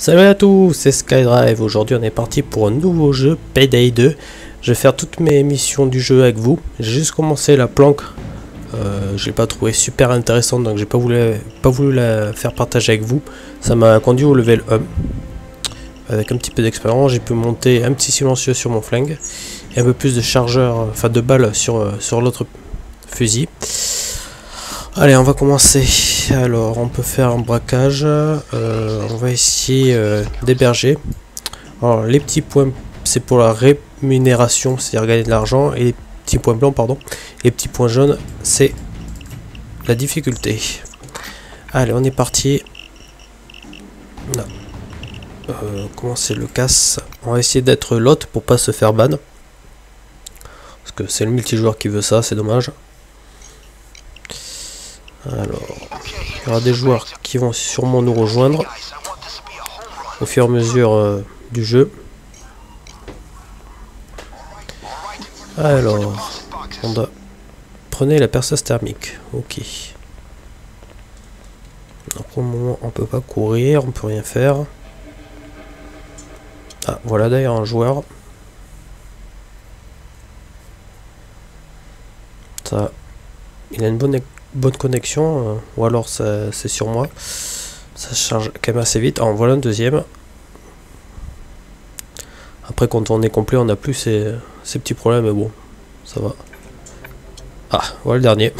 Salut à tous, c'est SkyDrive. Aujourd'hui, on est parti pour un nouveau jeu, Payday 2. Je vais faire toutes mes missions du jeu avec vous. J'ai juste commencé la planque. Euh, je l'ai pas trouvé super intéressante, donc j'ai pas voulu, pas voulu la faire partager avec vous. Ça m'a conduit au level 1. Avec un petit peu d'expérience, j'ai pu monter un petit silencieux sur mon flingue et un peu plus de chargeur, enfin de balles sur, sur l'autre fusil. Allez, on va commencer. Alors, on peut faire un braquage. Euh, on va essayer euh, d'héberger. Alors, les petits points, c'est pour la rémunération, c'est-à-dire gagner de l'argent. Et les petits points blancs, pardon. Les petits points jaunes, c'est la difficulté. Allez, on est parti. Euh, comment c'est le casse? On va essayer d'être l'hôte pour pas se faire ban. Parce que c'est le multijoueur qui veut ça, c'est dommage. Alors, il y aura des joueurs qui vont sûrement nous rejoindre au fur et à mesure euh, du jeu. Alors, on doit... Prenez la perceuse thermique. Ok. pour le moment, on peut pas courir, on peut rien faire. Ah, voilà d'ailleurs un joueur. Ça, il a une bonne bonne connexion, euh, ou alors c'est sur moi. Ça charge quand même assez vite. En voilà un deuxième. Après, quand on est complet, on n'a plus ces, petits problèmes, mais bon, ça va. Ah, voilà le dernier.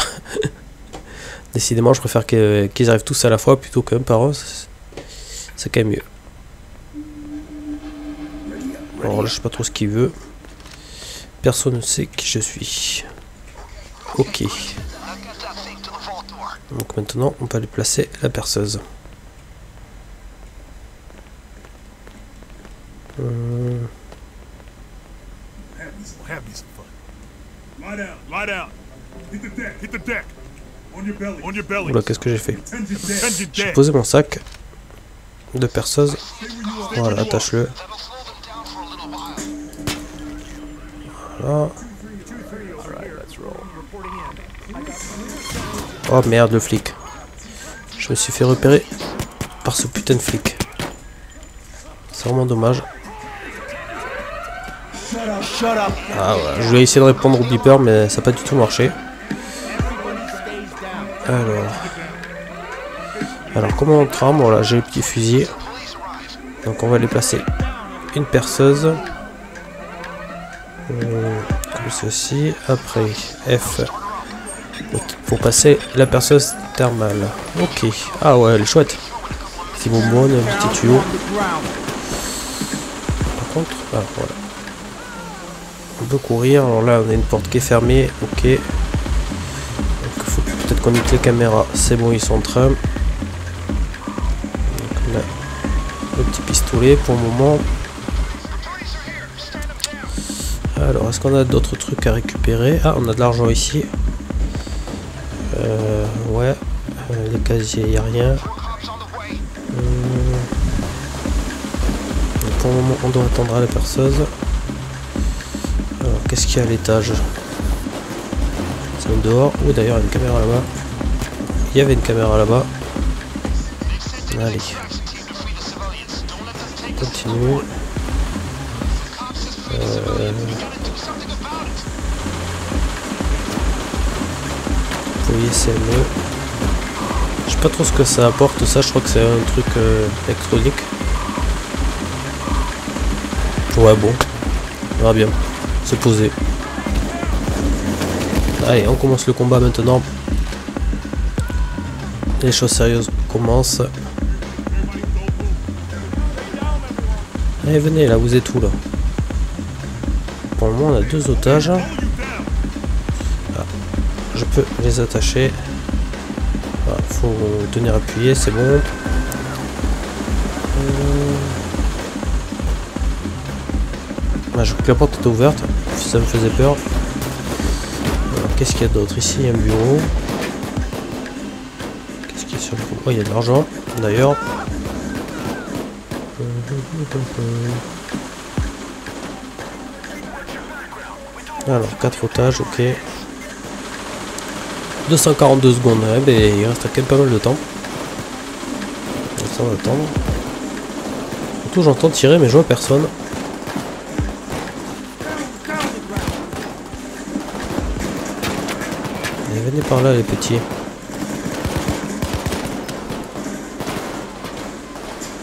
Décidément, je préfère qu'ils arrivent tous à la fois plutôt qu'un par un. C'est quand même mieux. Alors là, je sais pas trop ce qu'il veut. Personne ne sait qui je suis. Ok. Donc maintenant, on peut aller placer la perceuse. Euh... Oula, qu'est-ce que j'ai fait J'ai posé mon sac de perceuse. Voilà, attache-le. Voilà. Oh merde, le flic. Je me suis fait repérer par ce putain de flic. C'est vraiment dommage. Ah ouais, je vais essayer de répondre au beeper, mais ça n'a pas du tout marché. Alors. Alors, comment on trame Voilà, j'ai le petit fusil. Donc, on va les placer une perceuse. Euh, comme ceci. Après, F passer la perceuse thermale. Ok. Ah ouais, elle est chouette. Petit bonbon, un petit tuyau. Par contre, ah voilà. On peut courir. Alors là, on a une porte qui est fermée. Ok. Donc faut peut-être qu'on les caméras. C'est bon, ils sont en train. Donc là, le petit pistolet pour le moment. Alors, est-ce qu'on a d'autres trucs à récupérer? Ah, on a de l'argent ici. Euh, ouais. Euh, les casiers, il a rien. Euh, pour le moment, on doit attendre à la perceuse. Alors, qu'est-ce qu'il y a à l'étage? C'est dehors. Ou d'ailleurs, une caméra là-bas. Il y avait une caméra là-bas. Allez. continue. Je sais pas trop ce que ça apporte ça, je crois que c'est un truc euh, électronique. Ouais bon, on verra bien. Se poser. Allez, on commence le combat maintenant. Les choses sérieuses commencent. Allez, venez là, vous êtes où là? Pour le moment, on a deux otages je peux les attacher. Il faut tenir appuyé, c'est bon. Euh, ah, je crois que la porte est ouverte, ça me faisait peur. Qu'est-ce qu'il y a d'autre Ici, il y a un bureau. Qu'est-ce qu'il y a sur le Oh, il y a de l'argent, d'ailleurs. Alors, 4 otages, ok. 242 secondes, ouais, mais il reste quand même pas mal de temps. On va attendre. Surtout j'entends tirer mais je vois personne. Venez par là les petits.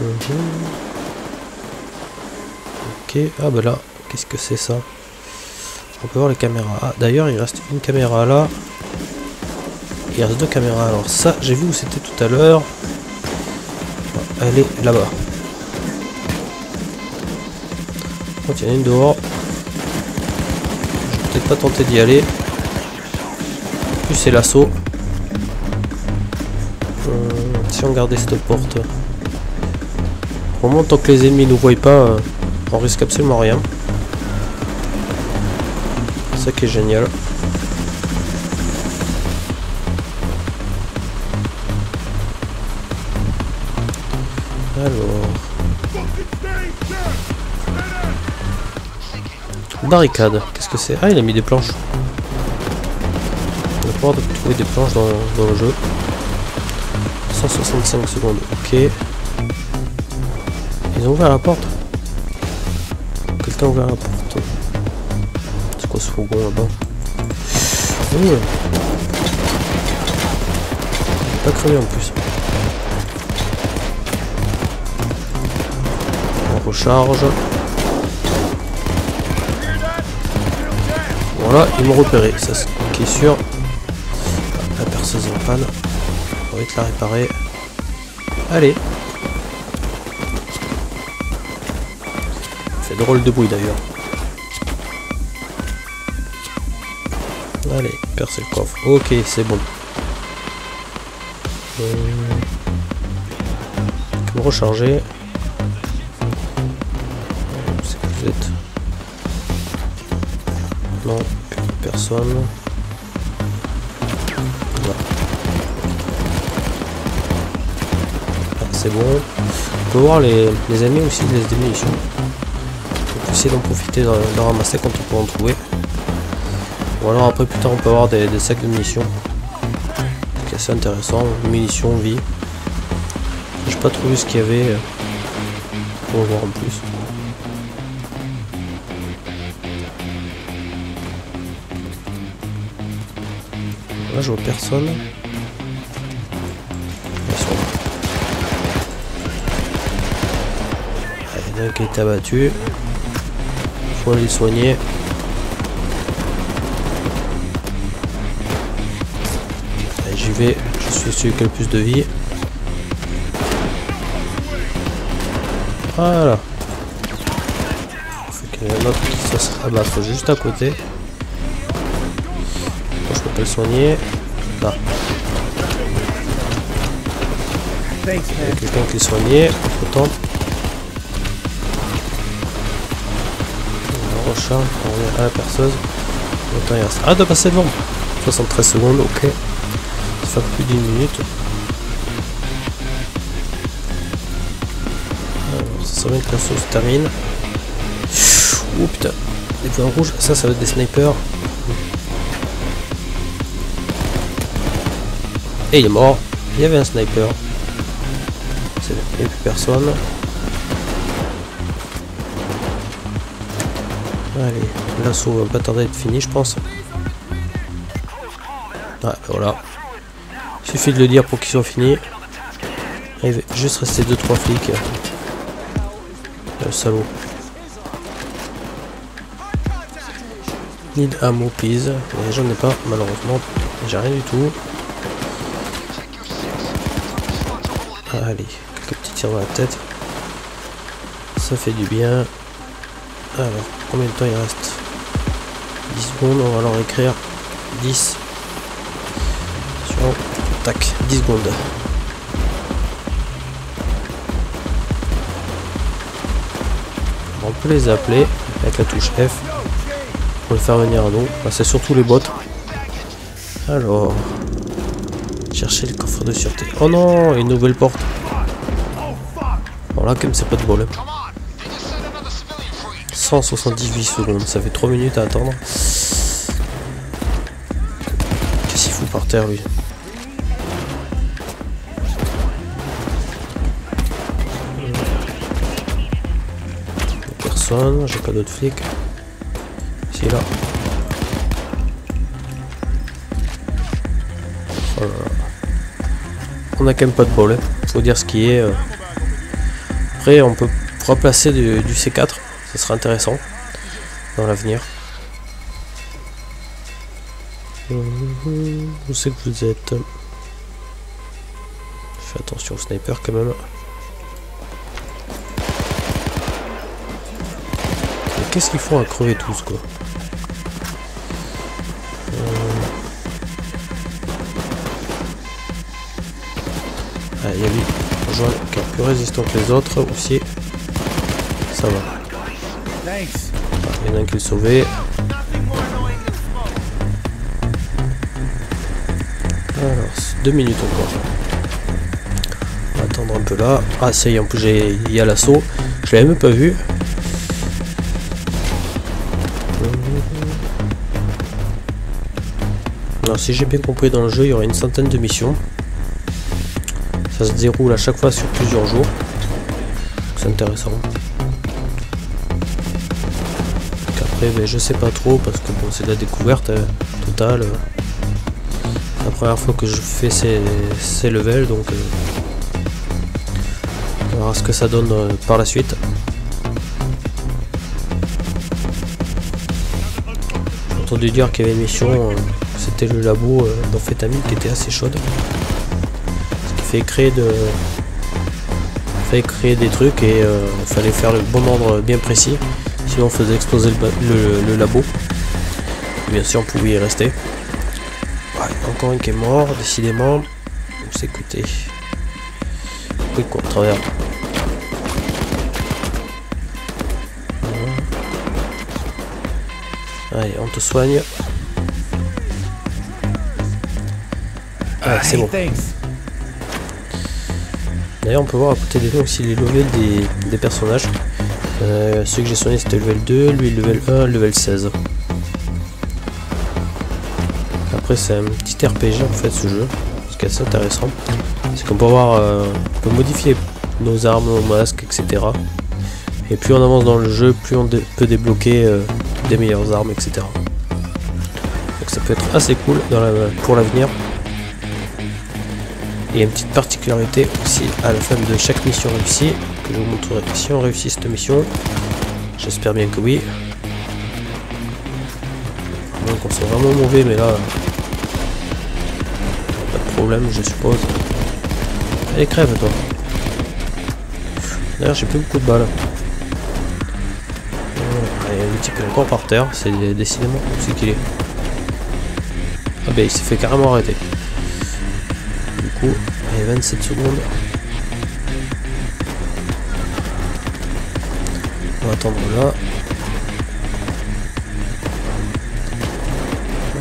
Mhm. Ok, ah bah là, qu'est-ce que c'est ça? On peut voir les caméras. Ah d'ailleurs il reste une caméra là. Il reste deux caméras. Alors ça, j'ai vu où c'était tout à l'heure. Elle est là-bas. il y en a une dehors. Je vais peut-être pas tenter d'y aller. Plus c'est l'assaut. Euh, si on gardait cette porte. Au moment tant que les ennemis nous voient pas, euh, on risque absolument rien. C'est ça qui est génial. Barricade, qu'est-ce que c'est? Ah, il a mis des planches. On va pouvoir trouver des planches dans, dans, le jeu. 165 secondes, ok. Ils ont ouvert la porte Quelqu'un a ouvert la porte C'est quoi ce fourgon là-bas Oui Pas crevé en plus. On recharge. Voilà, ils m'ont repéré, ça c'est est sûr. La perceuse en panne. On va vite la réparer. Allez. Fait drôle de bruit d'ailleurs. Allez, percer le coffre. Ok, c'est bon. Euh... recharger? C'est bon. On peut voir les, les ennemis aussi laissent des munitions. On peut essayer d'en profiter, d'en ramasser quand on peut en trouver. Ou alors après plus tard on peut avoir des, sacs de munitions. C'est assez intéressant. Munitions, vie. J'ai pas trouvé ce qu'il y avait. Euh, pour voir en plus. Personne. Il y en qui est abattu. Faut les soigner. J'y vais. Je suis celui qui a le plus de vie. Voilà. Faut qu'il y en un autre qui se rabattre juste à côté le soigner. Là. Il y a quelqu'un qui est soigné. Autant. On recharge, on revient à la perceuse. Autant il reste. Ah, de passer devant 73 secondes, ok. Ça fait plus d'une minute. Alors, ça serait bien que la sauce termine. Oh putain, les points rouges, ça, ça va être des snipers. Et il est mort. Il y avait un sniper. Il n'y a plus personne. Allez, l'assaut va pas tarder à être fini, je pense. Ouais, voilà. Il suffit de le dire pour qu'il soit fini. Il va juste rester 2-3 flics. Le salaud. Need ammo, please. J'en ai pas, malheureusement. J'ai rien du tout. Allez, quelques petits tirs dans la tête. Ça fait du bien. Alors, combien de temps il reste? 10 secondes, on va leur écrire 10. Sur, tac, 10 secondes. On peut les appeler avec la touche F pour les faire venir à nous. C'est surtout les bots. Alors, Chercher le coffre de sûreté. Oh non, une nouvelle porte. Bon là, comme c'est pas de problème. 178 secondes, ça fait 3 minutes à attendre. Qu'est-ce qu'il fout par terre lui? Personne, j'ai pas d'autres flics. Si là. On a quand même pas de problème, faut dire ce qui est. Euh. On peut replacer du, du C4, ça sera intéressant dans l'avenir. Où c'est que vous êtes? Fais attention au sniper quand même. Qu'est-ce qu'ils font à crever tous quoi? Euh. Ah, y a lui, qui est plus résistant que les autres aussi. Ça va. Ah, il y en a un qui est sauvé. Alors, deux minutes encore. On va attendre un peu là. Ah, ça y est, en plus, il y a l'assaut. Je l'avais même pas vu. Alors, si j'ai bien compris dans le jeu, il y aura une centaine de missions. Ça se déroule à chaque fois sur plusieurs jours. C'est intéressant. Après, ben, je sais pas trop parce que bon, c'est de la découverte euh, totale la première fois que je fais ces, ces levels donc euh, on verra ce que ça donne euh, par la suite j'ai entendu dire qu'il y avait une mission euh, c'était le labo d'amphétamine qui était assez chaude créer de créer des trucs et il fallait faire le bon ordre bien précis sinon on faisait exploser le, le labo bien sûr on pouvait y rester encore un qui est mort, décidément. On écouté. Oui, quoi, travers. Allez, on te soigne. Ah, c'est bon. D'ailleurs, on peut voir à côté des noms aussi les levels des, personnages. Euh, celui que j'ai soigné c'était level 2, lui level 1, level 16. Après c'est un petit RPG en fait ce jeu, ce qui est assez intéressant. C'est qu'on peut avoir, euh, on peut modifier nos armes, nos masques, etc. Et plus on avance dans le jeu, plus on peut débloquer euh, des meilleures armes, etc. Donc ça peut être assez cool pour l'avenir. Et une petite particularité aussi à la fin de chaque mission réussie, que je vous montrerai si on réussit cette mission. J'espère bien que oui. Donc on soit vraiment mauvais, mais là, problème, je suppose. Allez, crève, toi. D'ailleurs, j'ai plus beaucoup de balles. Allez, le type est encore par terre. C'est décidément où c'est qu'il est. Ah ben, il s'est fait carrément arrêter. Du coup, allez, 27 secondes. On va attendre là.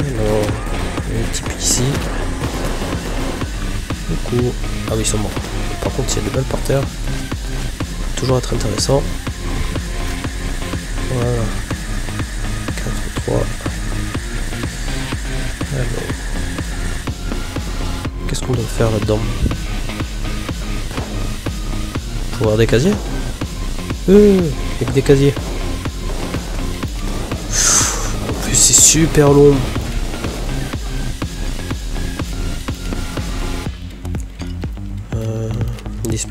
Alors, le type ici. Ah oui, ils sont morts. Par contre, il y a des balles par terre. Toujours être intéressant. Voilà. Faire là-dedans Pour avoir des casiers Euh, avec des casiers. En plus, c'est super long.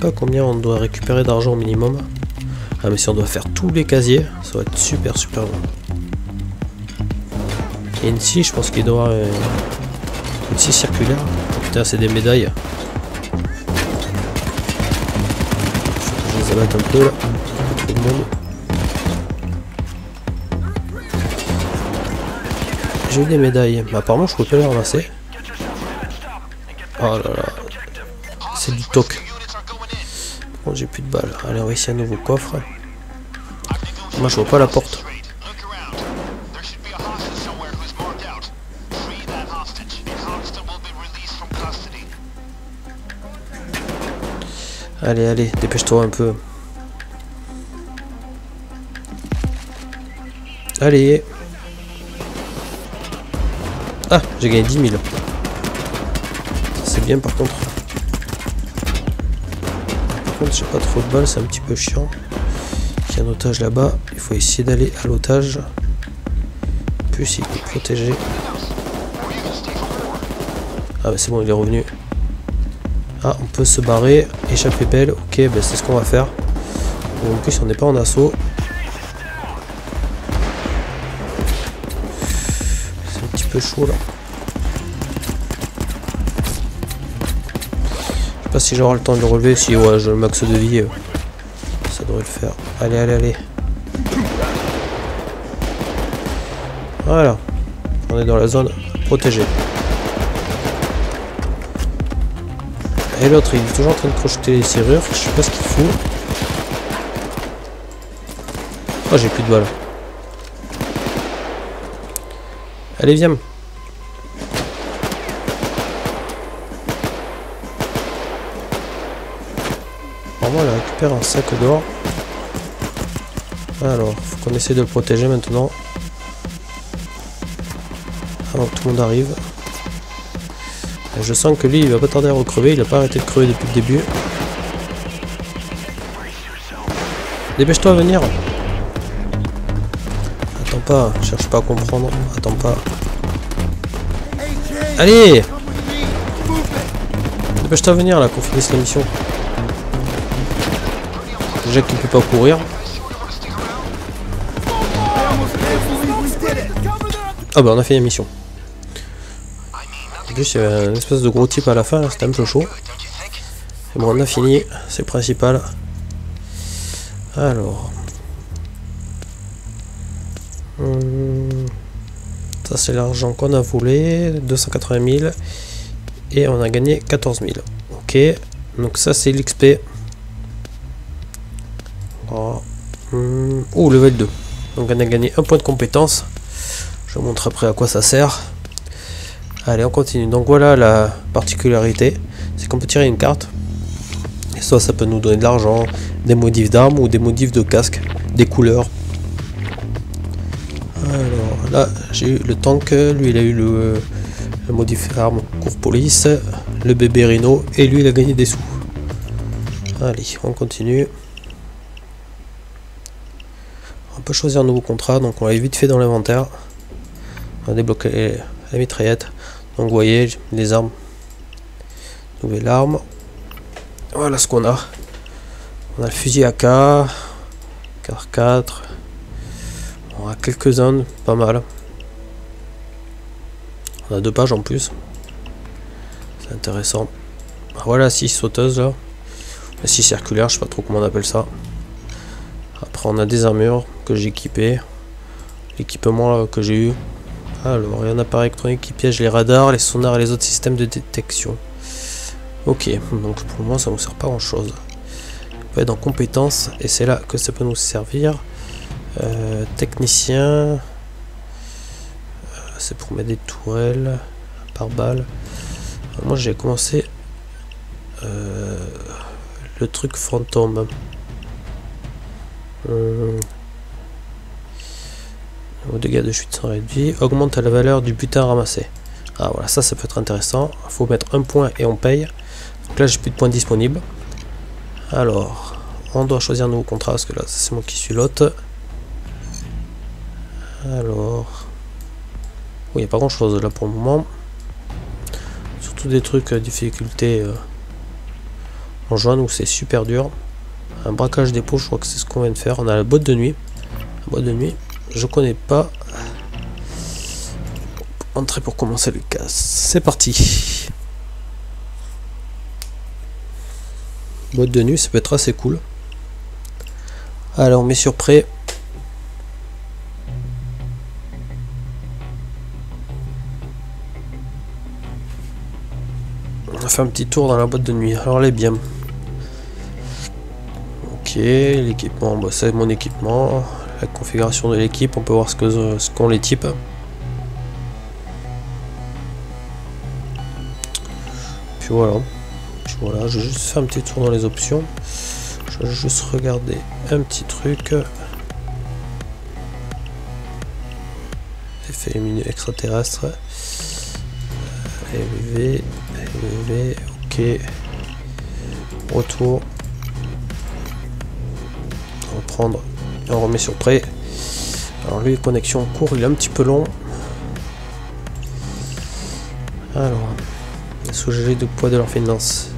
pas combien on doit récupérer d'argent au minimum? Ah mais si on doit faire tous les casiers, ça va être super super long. Et ici, je pense qu'il doit avoir une scie circulaire. Putain, c'est des médailles. je les abatte un peu là. Tout le monde. J'ai eu des médailles, mais apparemment je peux pas les ramasser. Oh là là. C'est du toc. Bon, j'ai plus de balles. Allez, on va essayer un nouveau coffre. Moi, je vois pas la porte. Allez, allez, dépêche-toi un peu. Allez. Ah, j'ai gagné 10 000. C'est bien par contre j'ai pas trop de balles, c'est un petit peu chiant. qu'il y a un otage là-bas. Il faut essayer d'aller à l'otage. Plus il est protégé. Ah bah c'est bon, il est revenu. Ah, on peut se barrer, échapper belle. Ok, bah c'est ce qu'on va faire. En plus, on n'est pas en assaut. C'est un petit peu chaud là. Je sais pas si j'aurai le temps de le relever. Si, ouais, j'ai le max de vie. Euh, ça devrait le faire. Allez, allez, allez. Voilà. On est dans la zone protégée. Et l'autre, il est toujours en train de crocheter les serrures. Je sais pas ce qu'il fout. Oh, j'ai plus de balles. Allez, viens. Vraiment, elle récupère un sac d'or. Alors, faut qu'on essaie de le protéger maintenant. Avant que tout le monde arrive. Je sens que lui, il va pas tarder à recrever. Il a pas arrêté de crever depuis le début. Dépêche-toi à venir. Attends pas, cherche pas à comprendre. Attends pas. Allez Dépêche-toi à venir là qu'on finisse la mission. Déjà qu'il peut pas courir. Ah bah on a fait la mission. En plus, il y avait un espèce de gros type à la fin, c'était un peu chaud. Bon, on a fini, c'est le principal. Alors. Hum, ça, c'est l'argent qu'on a volé, 280 000. Et on a gagné 14 000. Ok, donc ça, c'est l'XP. Oh. Hum, level 2. Donc on a gagné un point de compétence. Je vous montre après à quoi ça sert. Allez, on continue. Donc voilà la particularité, c'est qu'on peut tirer une carte. Et soit ça peut nous donner de l'argent, des modifs d'armes ou des modifs de casque, des couleurs. Alors là, j'ai eu le tank, lui il a eu le, modif arme court police, le bébé Rhino, et lui il a gagné des sous. Allez, on continue. On peut choisir un nouveau contrat, donc on l'a vite fait dans l'inventaire. On va débloquer la mitraillette. Donc vous voyez, les armes. Nouvelle arme. Voilà ce qu'on a. On a le fusil AK. Car 4. On a quelques zones, pas mal. On a deux pages en plus. C'est intéressant. Voilà 6 sauteuses là. 6 circulaires, je sais pas trop comment on appelle ça. Après on a des armures que j'ai équipées. L'équipement que j'ai eu. Alors, il y a un appareil électronique qui piège les radars, les sonars et les autres systèmes de détection. Ok, donc pour le moment ça ne nous sert pas grand chose. On peut être en compétences et c'est là que ça peut nous servir. Euh, technicien, euh, c'est pour mettre des tourelles par balle. moi j'ai commencé euh, le truc fantôme. Au dégâts de chute sont réduits. Augmente la valeur du butin ramassé. Ah voilà, ça, ça peut être intéressant. Il faut mettre un point et on paye. Donc là, j'ai plus de points disponibles. Alors, on doit choisir un nouveau contrat parce que là, c'est moi qui suis l'hôte. Alors, il n'y a pas grand chose là pour le moment. Surtout des trucs euh, difficulté euh, en juin où c'est super dur. Un braquage dépôt, je crois que c'est ce qu'on vient de faire. On a la boîte de nuit. La boîte de nuit je connais pas. Entrer pour commencer le casse. C'est parti. Boîte de nuit, ça peut être assez cool. Alors, on met sur prêt. On fait un petit tour dans la boîte de nuit. Alors, elle est bien. Ok, l'équipement, bah, c'est mon équipement configuration de l'équipe, on peut voir ce que ce qu'ont les types. Puis voilà. Voilà, je vais juste faire un petit tour dans les options. Je vais juste regarder un petit truc. Effet lumineux extraterrestre. LV, LV, ok. Retour. On va prendre Et on remet sur prêt. Alors lui, connexion en cours, il est un petit peu long. Alors, sous-gelé de poids de leur finance.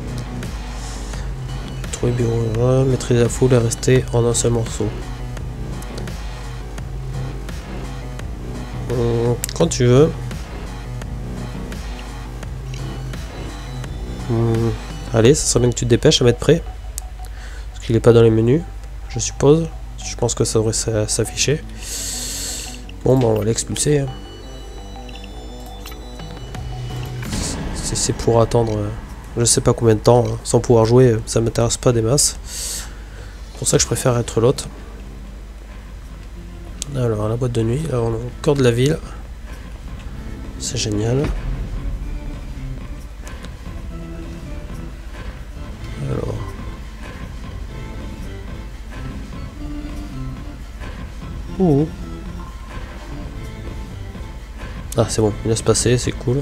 Trouver bureau, maîtriser la foule et rester en un seul morceau. Hum, quand tu veux. Hum, allez, ça serait bien que tu te dépêches à mettre prêt. Parce qu'il n'est pas dans les menus, je suppose. Je pense que ça devrait s'afficher. Bon, bah on va l'expulser. Hein. c'est pour attendre euh, je sais pas combien de temps hein. sans pouvoir jouer, euh, ça m'intéresse pas des masses. C'est pour ça que je préfère être l'autre. Alors la boîte de nuit, là on a de la ville. C'est génial. Ouh. Ah c'est bon, il laisse passer, c'est cool.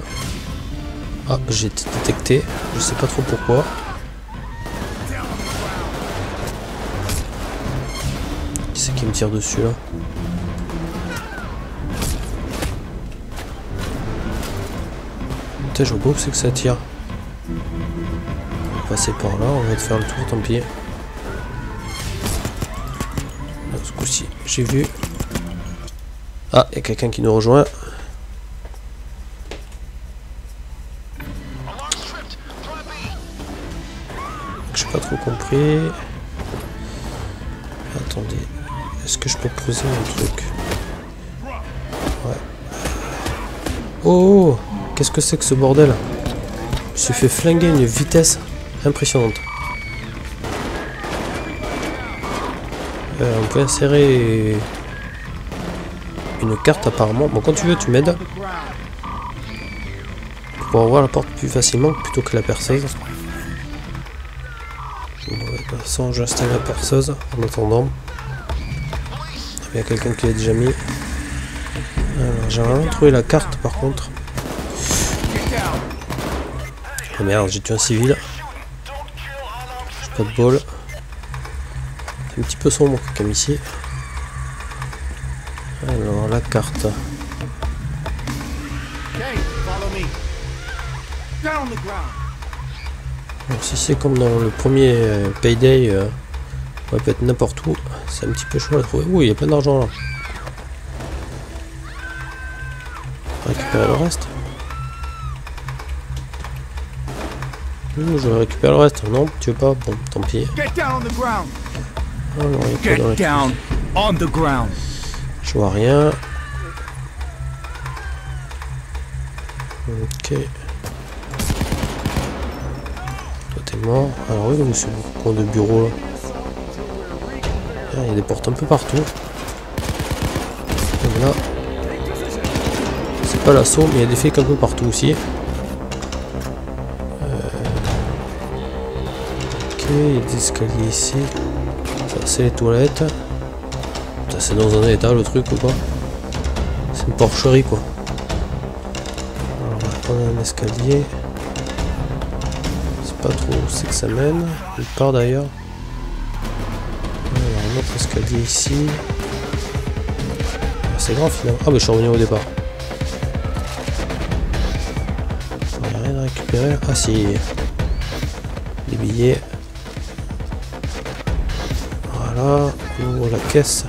Ah, j'ai été détecté. Je sais pas trop pourquoi. Qui c'est qui me tire dessus là Putain, je vois pas où c'est que ça tire. On va passer par là, on va te faire le tour, tant pis. ce coup-ci, j'ai vu. Ah, il y a quelqu'un qui nous rejoint. pas trop compris. Attendez. Est-ce que je peux creuser un truc? Ouais. Oh Qu'est-ce que c'est que ce bordel? Je me suis fait flinguer une vitesse impressionnante. Euh, on peut insérer une carte apparemment. Bon, quand tu veux, tu m'aides. Pour ouvrir la porte plus facilement plutôt que la perceuse. Bon, de toute j'installe la perceuse en attendant. Il y a quelqu'un qui l'a déjà mis. J'ai vraiment trouvé la carte par contre. Oh merde, j'ai tué un civil. J'ai pas de bol. C'est un petit peu sombre comme ici. Alors, carte. Si c'est comme dans le premier euh, Payday, euh, on peut être n'importe où, c'est un petit peu chaud à trouver. Oui, il y a plein d'argent là. Récupérer le reste. Ouh, je vais récupérer le reste. Non, tu veux pas? Bon, tant pis. Je vois rien. Ok. mort. Alors oui, c'est le coin de bureau là. Ah, il y a des portes un peu partout. là. C'est pas l'assaut, mais il y a des fakes un peu partout aussi. Euh, ok, il y a des escaliers ici. Ça, c'est les toilettes. C'est dans un état le truc ou quoi C'est une porcherie quoi. Un escalier pas trop où c'est que ça mène. Il part d'ailleurs. un autre escalier ici. Ah, c'est grand finalement. Ah bah je suis revenu au départ. Il n'y a rien à récupérer. Ah si. Des billets. Voilà. Ouvre la caisse.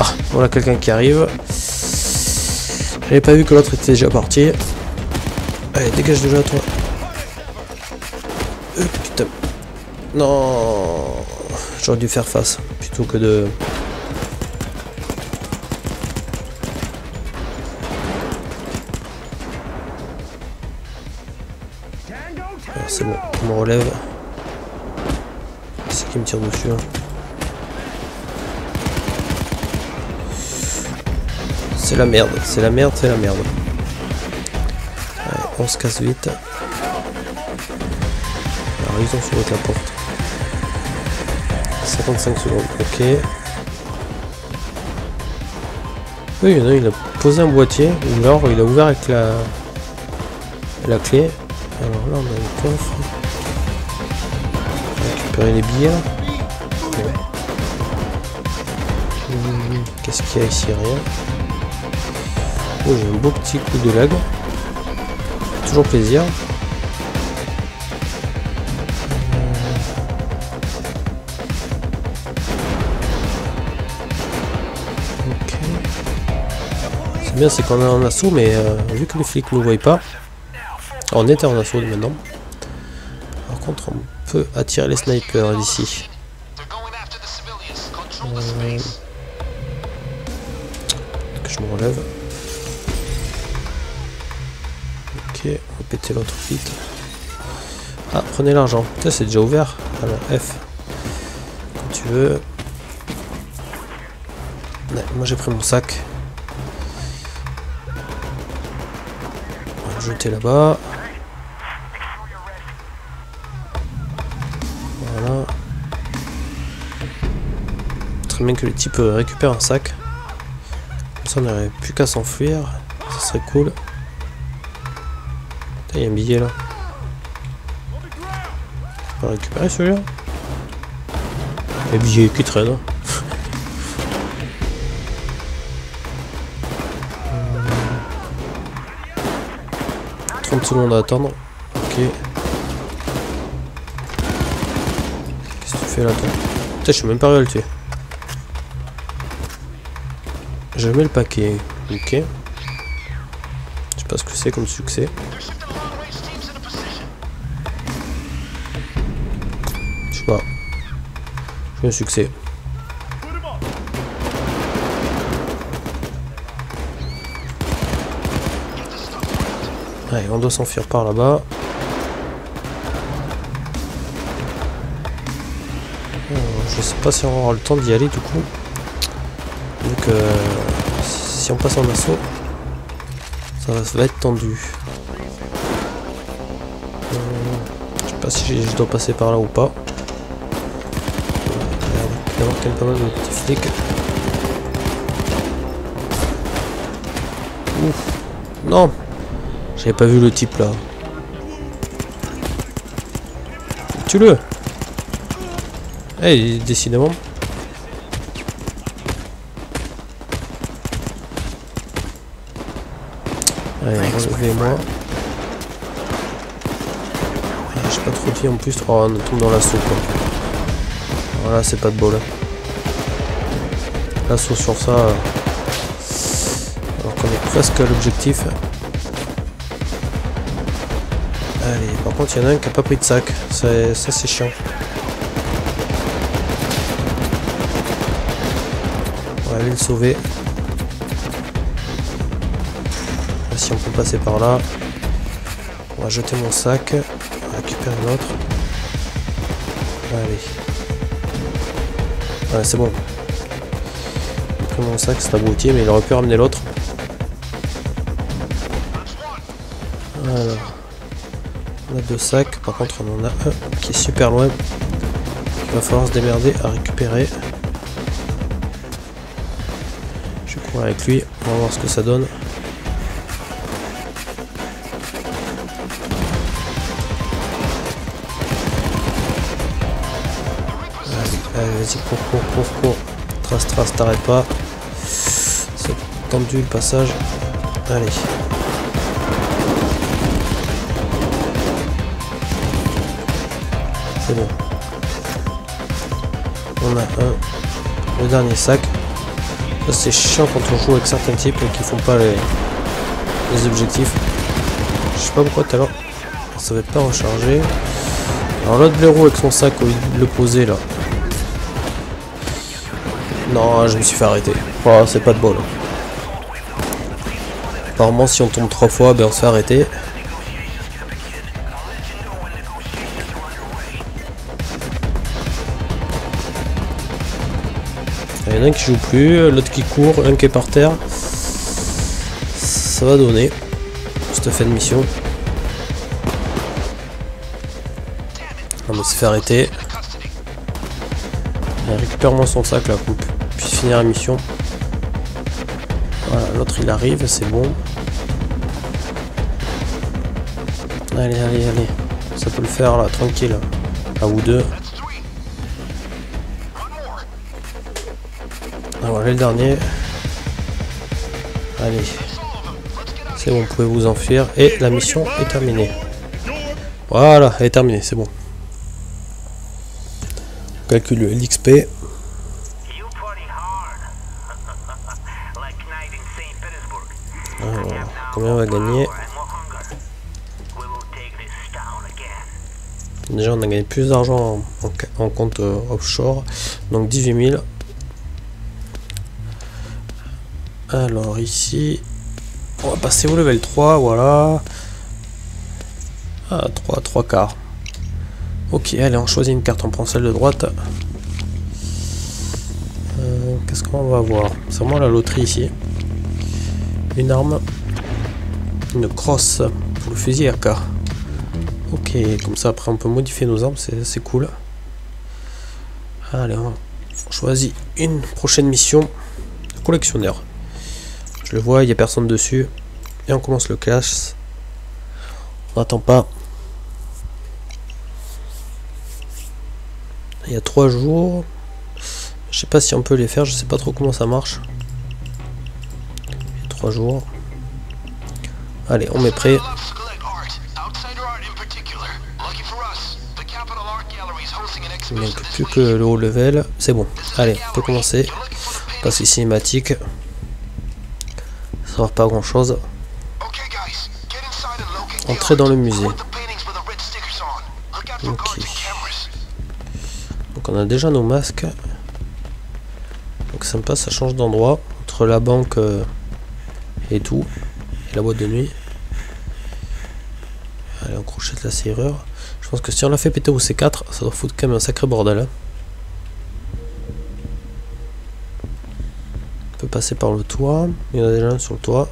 Ah, voilà quelqu'un qui arrive. J'avais pas vu que l'autre était déjà parti. Dégage déjà toi. Euh, putain. Non. J'aurais dû faire face plutôt que de... C'est bon, on me relève. C'est qui me tire dessus hein. C'est la merde, c'est la merde, c'est la merde. On se casse vite ils ont sur la porte. 55 secondes, ok. Oui, il y en a, il a posé un boîtier, ou alors il a ouvert avec la, la clé. Alors là, on a le coffre. Récupérer les billets. Qu'est-ce qu'il y a ici? Rien. Oh, j'ai un beau petit coup de lag. Plaisir. C'est bien, c'est qu'on est en assaut, mais euh, vu que les flics ne nous voient pas, on était en assaut maintenant. Par contre, on peut attirer les snipers d'ici. Ah, prenez l'argent. c'est déjà ouvert. Alors, F. Quand tu veux. moi j'ai pris mon sac. On va jeter là-bas. Voilà. Très bien que le type récupère un sac. Comme ça on n'aurait plus qu'à s'enfuir. Ça serait cool. Il y a un billet là. On va récupérer celui-là. Un billet qui traîne. Hein. 30 secondes à attendre. Ok. Qu'est-ce que tu fais là toi? Putain, je suis même pas arrivé à le tuer. Je mets le paquet. Ok. Je sais pas ce que c'est comme succès. Un succès. Allez, on doit s'enfuir par là-bas. Je sais pas si on aura le temps d'y aller du coup. Donc si on passe en assaut, ça va être tendu. Euh, je sais pas si je dois passer par là ou pas d'avoir quand même pas mal de petits flics. Ouf. Non J'avais pas vu le type là. Tue-le Eh, décidément. Allez, relevez-moi. J'ai pas trop vie en plus. Oh, on tombe dans l'assaut quoi. Voilà, c'est pas de bol. L'assaut sur ça. Alors qu'on est presque à l'objectif. Allez, par contre, il y en a un qui a pas pris de sac. Ça, c'est chiant. On va aller le sauver. Si on peut passer par là. On va jeter mon sac. récupérer l'autre. Allez. C'est bon. J'ai pris mon sac, c'est abruti, mais il aurait pu ramener l'autre. Voilà. On a deux sacs, par contre on en a un qui est super loin. Il va falloir se démerder à récupérer. Je courir avec lui, on va voir ce que ça donne. Trace, t'arrêtes pas. C'est tendu le passage. Allez. C'est bon. On a un. Le dernier sac. C'est chiant quand on joue avec certains types qui font pas les, les objectifs. Je sais pas pourquoi tout à l'heure ça va pas recharger. Alors l'autre blaireau avec son sac de le poser là, non, je me suis fait arrêter. Oh, c'est pas de bol. Apparemment, si on tombe trois fois, ben on se fait arrêter. Il y en a un qui joue plus, l'autre qui court, un qui est par terre. Ça va donner. Cette fin de mission. On va se faire arrêter. Récupère-moi son sac là, coupe mission. L'autre il arrive, c'est bon. Allez, allez, allez. Ça peut le faire là, tranquille. À ou deux. Ah, voilà le dernier. Allez. C'est bon, vous pouvez vous enfuir. Et la mission est terminée. Voilà, elle est terminée, c'est bon. On calcule l'XP. Town again. Déjà, on a gagné plus d'argent en, en compte euh, offshore. Donc 18 000. Alors ici, on va passer au level 3, voilà. Ah, 3, 3 quarts. Ok, allez, on choisit une carte, on prend celle de droite. Euh, Qu'est-ce qu'on va avoir C'est vraiment la loterie ici. Une arme. Une crosse pour le fusil AK. Ok, comme ça après on peut modifier nos armes, c'est cool. Allez, on choisit une prochaine mission. Collectionneur. Je le vois, il n'y a personne dessus. Et on commence le clash. On n'attend pas. Il y a trois jours. Je sais pas si on peut les faire, je sais pas trop comment ça marche. Il y a trois jours. Allez, on met prêt. Il manque plus que le haut level. C'est bon. Allez, on peut commencer. Passe les cinématiques. Ça sert pas grand chose. Entrez dans le musée. Ok. Donc on a déjà nos masques. Donc sympa, ça change d'endroit. Entre la banque euh, et tout. La boîte de nuit. Allez, on crochette la serrure. Je pense que si on l'a fait péter au C4, ça doit foutre quand même un sacré bordel. hein. On peut passer par le toit. Il y en a déjà un sur le toit.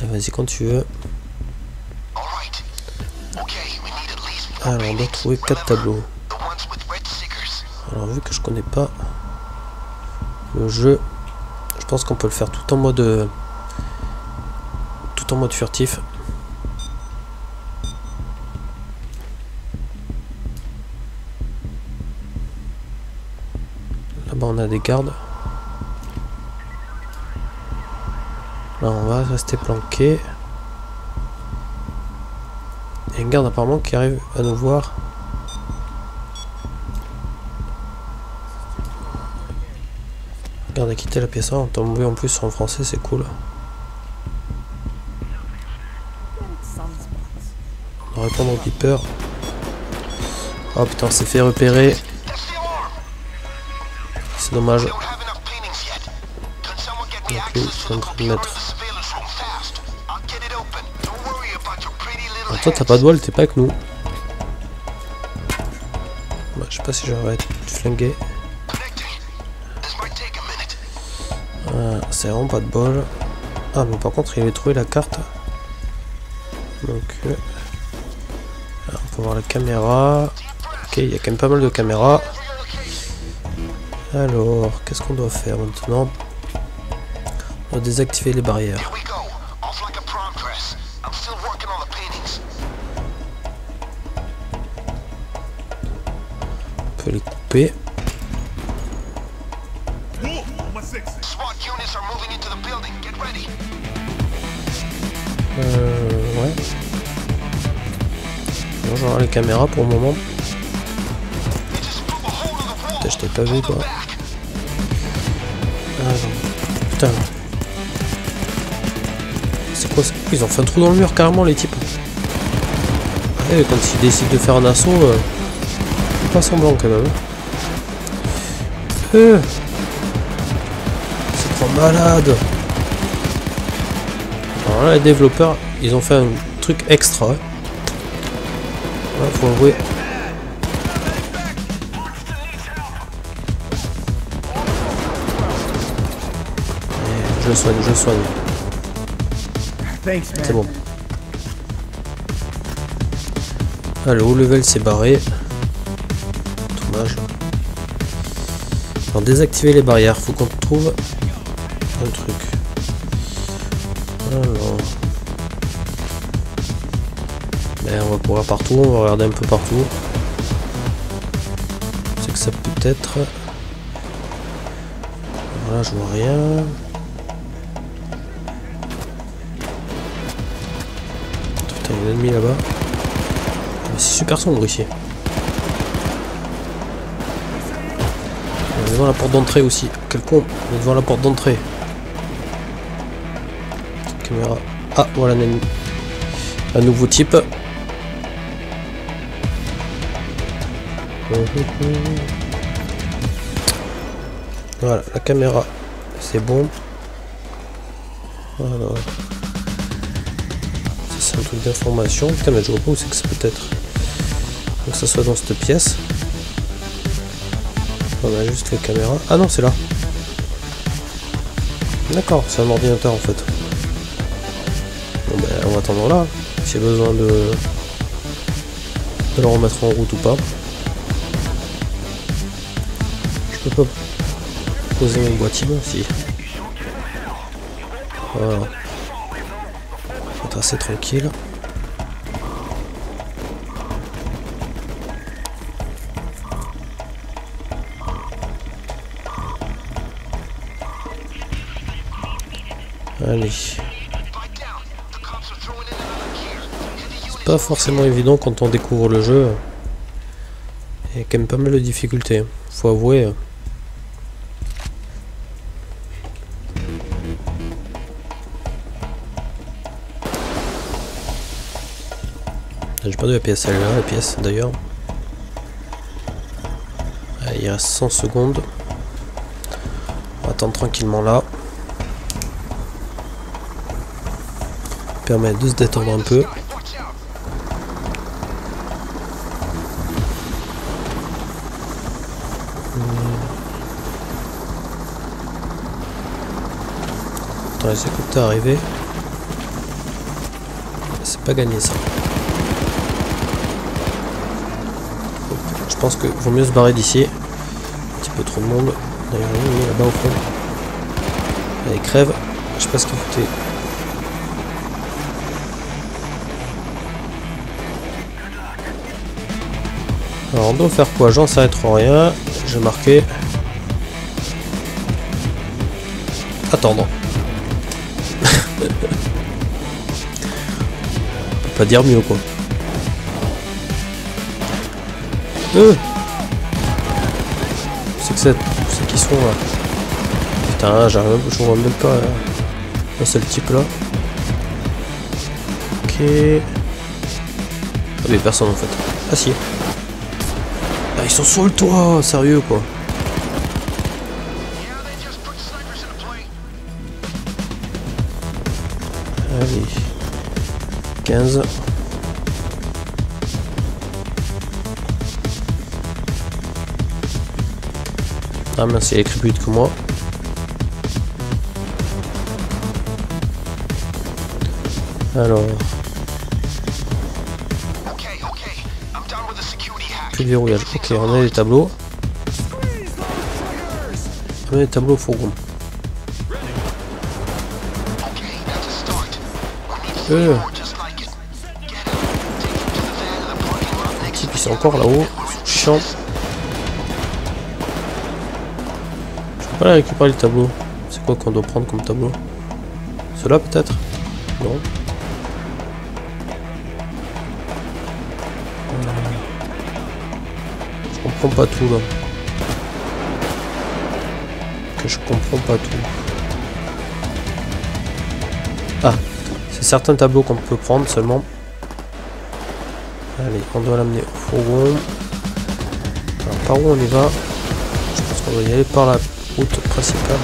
Vas-y quand tu veux. Alors on doit trouver 4 tableaux. Alors vu que je connais pas le jeu, je pense qu'on peut le faire tout en mode mode furtif. Là-bas on a des gardes. Là on va rester planqué. Il y a une garde apparemment qui arrive à nous voir. Garde a quitté la pièce 1, on tombé en plus en français, c'est cool. On va répondre au beeper. Oh putain, on s'est fait repérer. C'est dommage. Donc lui, ils sont en train de mettre. Toi, t'as pas de voile, t'es pas avec nous. Bah, je sais pas si j'aurais été flingué. Ah, c'est vraiment pas de bol. Ah, mais par contre, il avait trouvé la carte. Donc, euh, peut voir la caméra. Ok, il y a quand même pas mal de caméras. Alors, qu'est-ce qu'on doit faire maintenant On va désactiver les barrières. On peut les couper. Caméras pour le moment. Putain, je t'ai pas vu, toi. Ah. Putain. C'est quoi ça Ils ont fait un trou dans le mur carrément, les types. Eh, quand ils décident de faire un assaut, euh, pas semblant quand même. Euh. C'est trop malade. Alors là, les développeurs, ils ont fait un truc extra. Avouer. Et Je soigne, je soigne. C'est bon. Ah, le haut level s'est barré. Dommage. Alors, désactiver les barrières. Faut qu'on trouve un truc. Courir partout, on va regarder un peu partout. C'est que ça peut être. Voilà, je vois rien. Putain, il y a un ennemi là-bas. Ah, C'est super sombre ici. On est devant la porte d'entrée aussi. Quel con, on est devant la porte d'entrée. Caméra. Ah, voilà un ennemi. Un nouveau type. Voilà, la caméra, c'est bon. Voilà. Ça, c'est un truc d'information. Putain, mais je vois pas où c'est que c'est peut-être. Donc ça soit dans cette pièce. On a juste la caméra. Ah non, c'est là. D'accord, c'est un ordinateur en fait. Bon ben, on va attendre là. A besoin de... de le remettre en route ou pas. Poser mon boîtier si. Voilà. Faut être assez tranquille. Allez. C'est pas forcément évident quand on découvre le jeu. Il y a quand même pas mal de difficultés. Faut avouer. La pièce, elle là, la pièce d'ailleurs. Allez, Il reste 100 secondes. On va attendre tranquillement là. Permet de se détendre un peu. Attends, les écouteurs arriver. C'est pas gagné ça. Pense que vaut mieux se barrer d'ici. Un petit peu trop de monde. D'ailleurs, là-bas au fond. Allez, crève. Je sais pas ce qu'il foutait. Alors on doit faire quoi? J'en sais trop rien. J'ai marqué. Attendre. On peut pas dire mieux quoi. Euh C'est que c'est c'est qui sont là Putain, j'arrive je vois même pas un seul type là. Ok. Ah mais personne en fait. Ah si. Ah ils sont sur le toit, sérieux quoi. Allez. 15. Ah mince, il a écrit plus vite que moi. Alors, plus de verrouillage. Ok, on a les tableaux. On a les tableaux au fourgon. Euh, le type ils sont encore là-haut. Chiant. Aller récupérer le tableau. C'est quoi qu'on doit prendre comme tableau? Cela peut-être? Non. Je comprends pas tout là. Que je comprends pas tout. Ah, c'est certains tableaux qu'on peut prendre seulement. Allez, on doit l'amener au fourgon. Alors, par où on y va? Je pense qu'on doit y aller par la route principale.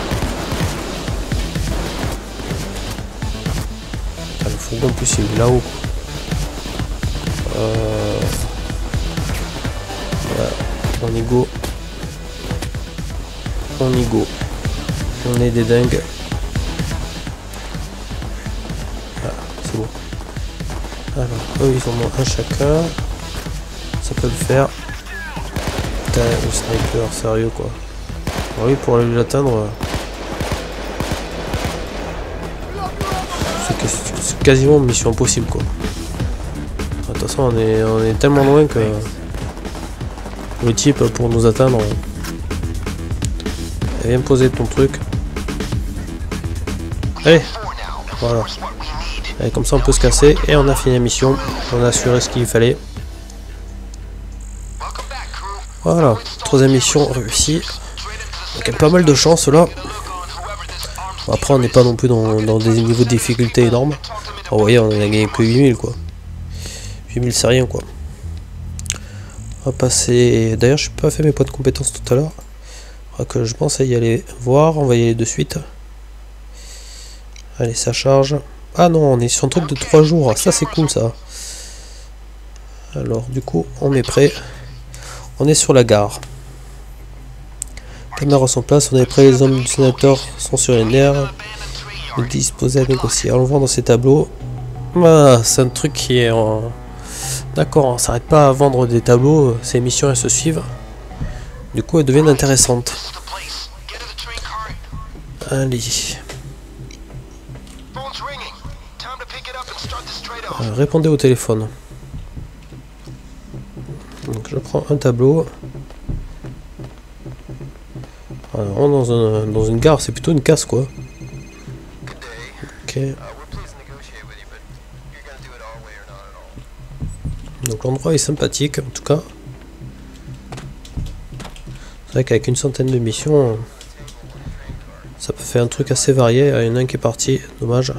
Le fourgon en plus il est là-haut. Euh... on y go. On y go. On est des dingues. C'est bon. Alors, eux ils en ont un chacun. Ça peut le faire. Putain, le sniper, sérieux quoi. Oui, pour aller l'atteindre. euh, c'est quasiment mission impossible quoi. De toute façon, on est, on est tellement loin que le type pour nous atteindre. euh, Viens me poser ton truc. Allez, voilà. Allez, comme ça on peut se casser et on a fini la mission. On a assuré ce qu'il fallait. Voilà, troisième mission réussie. Pas mal de chance là. Après, on n'est pas non plus dans, des niveaux de difficulté énormes. vous voyez, on a gagné que 8000 quoi. 8000 c'est rien quoi. On va passer. D'ailleurs, je n'ai pas fait mes points de compétences tout à l'heure. que je pense à y aller voir. On va y aller de suite. Allez, ça charge. Ah non, on est sur un truc de 3 jours. Ça, c'est cool ça. Alors, du coup, on est prêt. On est sur la gare. Caméra en place, on est prêt. Les hommes du sénateur sont sur les nerfs. Disposés à négocier. Alors, on voit dans ces tableaux. Ah, c'est un truc qui est en. D'accord, on s'arrête pas à vendre des tableaux, ces missions elles se suivent. Du coup elles deviennent intéressantes. Allez. Euh, répondez au téléphone. Donc je prends un tableau. Dans, dans une gare, c'est plutôt une casse quoi. Ok. Donc l'endroit est sympathique en tout cas. C'est vrai qu'avec une centaine de missions, ça peut faire un truc assez varié. Il y en a un qui est parti, dommage.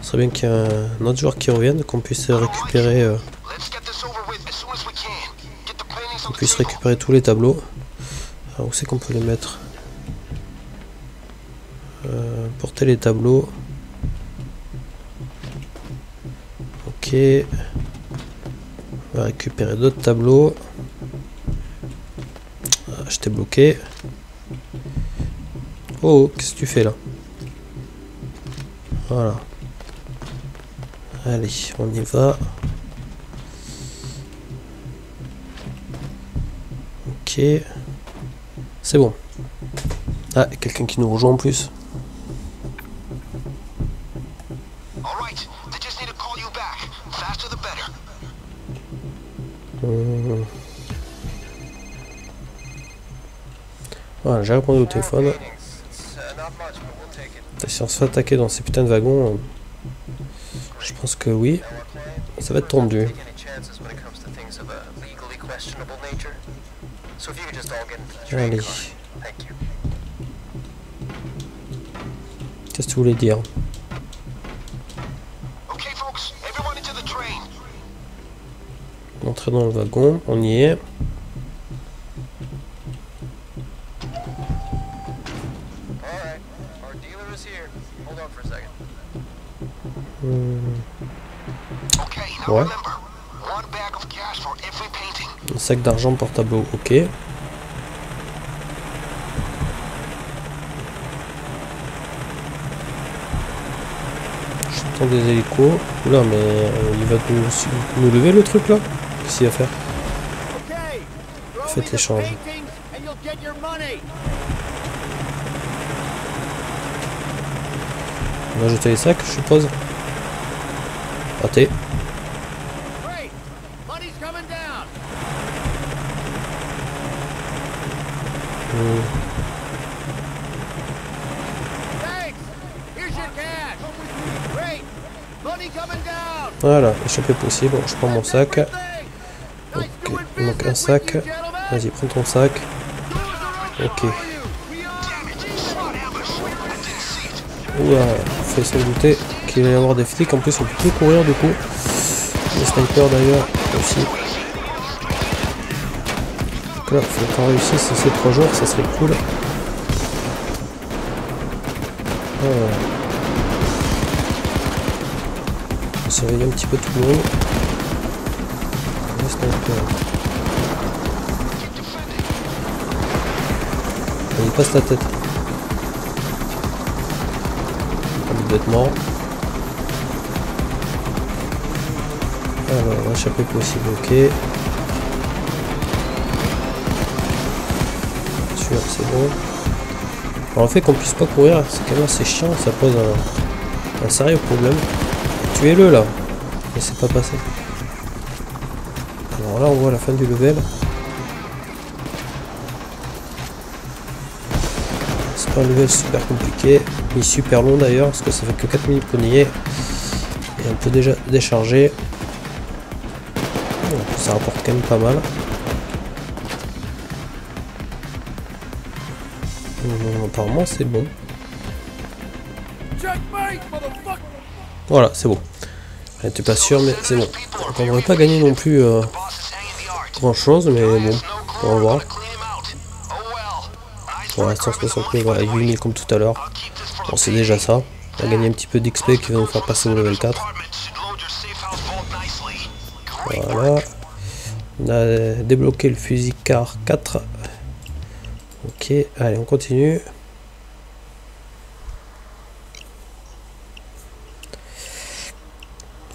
Ce serait bien qu'il y ait un autre joueur qui revienne, qu'on puisse récupérer... Euh, qu'on puisse récupérer tous les tableaux. Alors où c'est qu'on peut les mettre euh, Porter les tableaux. Ok récupérer d'autres tableaux. Ah, je t'ai bloqué. Oh, qu'est-ce que tu fais là? Voilà. Allez, on y va. Ok. C'est bon. Ah, quelqu'un qui nous rejoint en plus. Voilà, j'ai répondu au téléphone. Si on se fait attaquer dans ces putains de wagons, euh, je pense que oui. Ça va être tendu. Allez. Qu'est-ce que tu voulais dire? Entrer dans le wagon, on y est. Ouais. Un sac d'argent pour tableau, ok. Des hélicos. Oula, mais euh, il va nous, nous lever le truc là? Qu'est-ce qu'il va faire? Faites l'échange. On va jeter les sacs, je suppose. Raté. Voilà, échappée possible. Je prends mon sac. Ok, il manque un sac. Vas-y, prends ton sac. Ok. Oula, fait sans douter qu'il va y avoir des flics. En plus, on peut courir du coup. Les snipers d'ailleurs aussi. Donc là, faut qu'on réussisse ces trois jours, ça serait cool. Surveiller un petit peu tout le monde. Il passe la tête. Il doit être mort. Alors, échapper possible, ok. Sûr, c'est bon. Le fait qu'on puisse pas courir, c'est quand même assez chiant, ça pose un sérieux problème. Tuez-le là. Mais c'est pas passé. Alors là on voit la fin du level. C'est pas un level super compliqué, ni super long d'ailleurs, parce que ça fait que 4 minutes qu'on y est. Et on peut déjà décharger. Ça rapporte quand même pas mal. Apparemment c'est bon. Voilà, c'est bon. J'étais pas sûr, mais c'est bon. On n'aurait pas gagné non plus euh, grand chose, mais bon, on va voir. Pour l'instant, 60 000, voilà, 8000 comme tout à l'heure. Bon, c'est déjà ça. On a gagné un petit peu d'XP qui va nous faire passer au level 4. Voilà. On a débloqué le fusil car 4. Ok, allez, on continue.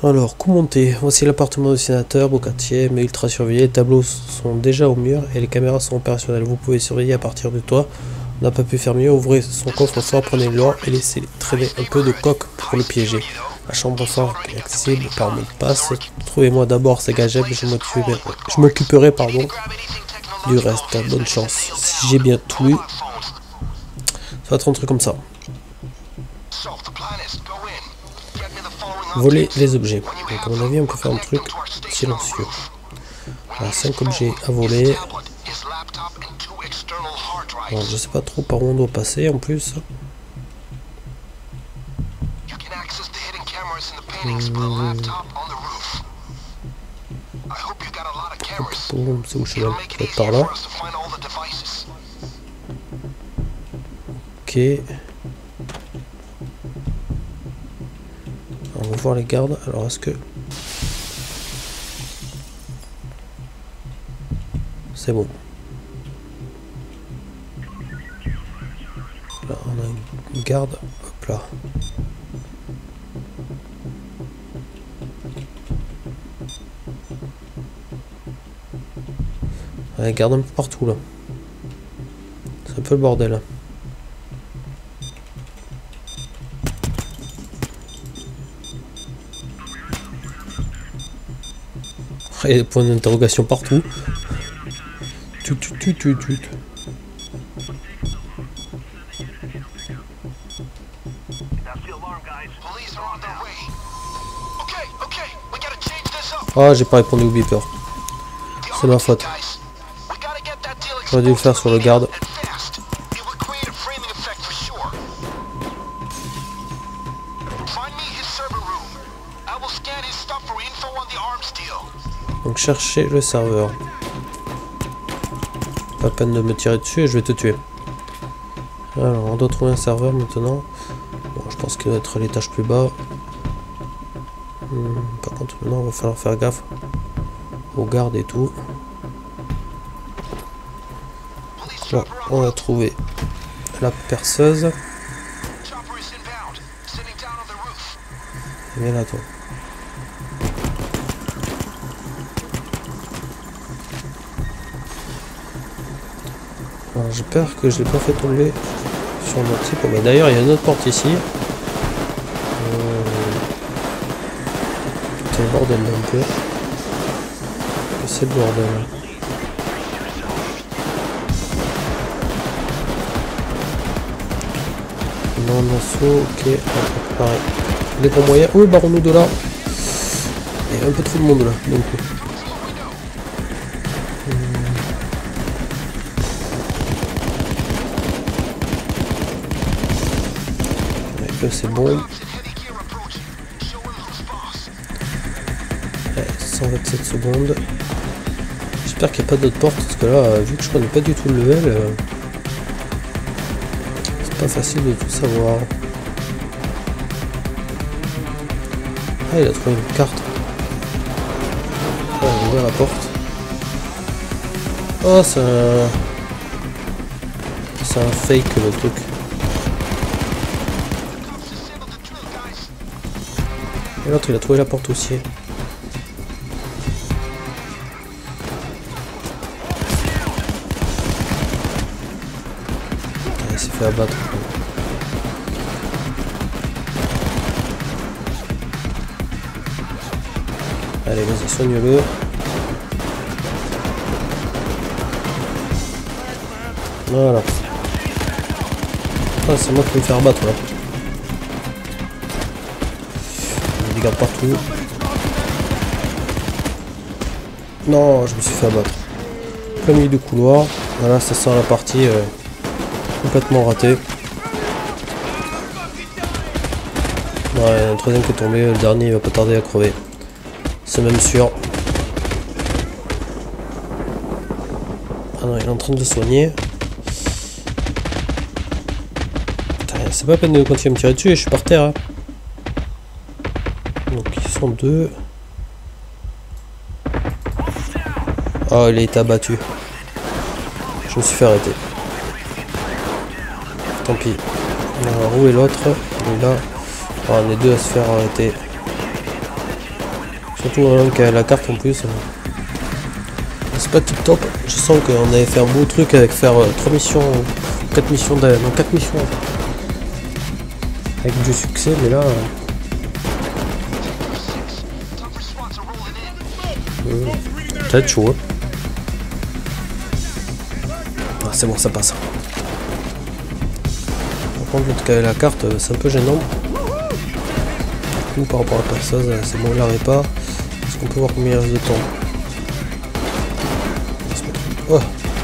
Alors, commenter. Voici l'appartement du sénateur, beau quartier, mais ultra surveillé. Les tableaux sont déjà au mur et les caméras sont opérationnelles. Vous pouvez surveiller à partir du toit. On n'a pas pu faire mieux. Ouvrez son coffre fort, prenez l'or et laissez traîner un peu de coque pour le piéger. La chambre forte est accessible par mot de passe. Trouvez-moi d'abord ces gadgets, je m'occuperai pardon, du reste. Bonne chance. Si j'ai bien tout lu, ça va être un truc comme ça. Voler les objets. Donc à mon avis on peut faire un truc silencieux. Voilà, 5 objets à voler. Bon, je sais pas trop par où on doit passer en plus. Mmh. C'est où je suis Peut-être par là. Ok. On va voir les gardes. Alors est-ce que... C'est bon? Là on a une garde. Hop là. Ouais, garde un peu partout là. C'est un peu le bordel. Des points d'interrogation partout. Tut, tut, tut, tut. Ah, j'ai pas répondu au beeper. C'est ma faute. J'aurais dû le faire sur le garde. Chercher le serveur. Pas peine de me tirer dessus et je vais te tuer. Alors on doit trouver un serveur maintenant. Bon, je pense qu'il doit être à l'étage plus bas. Hmm, par contre maintenant il va falloir faire gaffe aux gardes et tout. Bon, on a trouvé la perceuse. Viens là. J'ai peur que je l'ai pas fait tomber sur notre type. Bah, D'ailleurs, il y a une autre porte ici. Euh... C'est le bordel un peu. C'est le bordel. Non, assaut, ok, pareil. Des grands moyens. Oh, baron de là. Il y a un peu trop de monde là, donc. C'est bon. Ouais, 127 secondes. J'espère qu'il n'y a pas d'autres portes, parce que là, vu que je connais pas du tout le level, euh, c'est pas facile de tout savoir. Ah, il a trouvé une carte. Ah, on ouvrir la porte. Oh, c'est un... C'est un fake le truc. Et l'autre il a trouvé la porte aussi. il s'est fait abattre. Allez, vas-y, soigne-le. Voilà. Putain, c'est moi qui vais me faire battre là. Partout. Non, je me suis fait abattre. Plein milieu du couloir. Voilà, ça sent la partie euh, complètement ratée. Ouais, troisième qui est tombé, le dernier il va pas tarder à crever. C'est même sûr. Ah non, il est en train de soigner. C'est pas peine de continuer à me tirer dessus et je suis par terre. hein. Donc ils sont deux. Oh, il a été abattu. Je me suis fait arrêter. Tant pis. Alors, où est l'autre Il est là. On est deux à se faire arrêter. Surtout un qui a la carte en plus. C'est pas tip top. Je sens qu'on avait fait un beau truc avec faire 3 missions, 4 missions, non 4 missions. Avec du succès, mais là. euh, euh, Hein. Ah, c'est bon, ça passe. Par contre, l'autre avait la carte, euh, c'est un peu gênant. Par rapport à la euh, c'est bon, on la répare. Est-ce qu'on peut voir combien il reste de temps Oh.